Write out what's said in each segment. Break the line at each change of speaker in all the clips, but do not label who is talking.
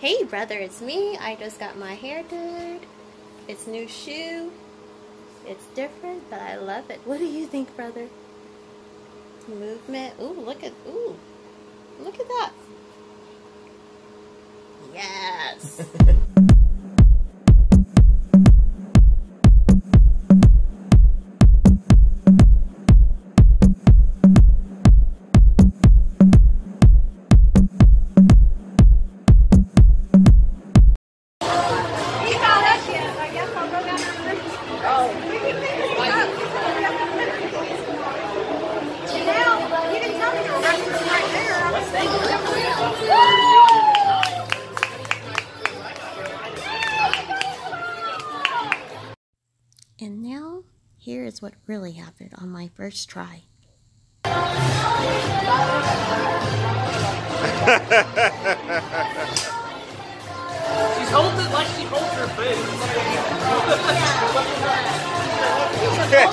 Hey brother, it's me. I just got my hair did. It's new SheW. It's different, but I love it. What do you think, brother? Movement. Ooh, look at ooh. Look at that. Yes. And now, here is what really happened on my first try.
She holds it like she holds her food.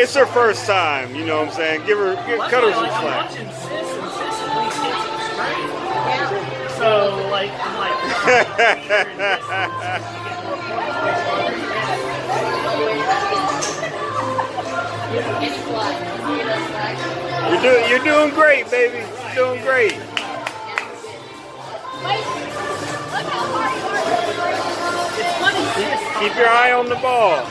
It's her first time, you know what I'm saying? Give her, give, cut her some slack.
So, like, I'm like.
You're doing, you're doing great, baby. You're doing great. Keep your eye on the ball.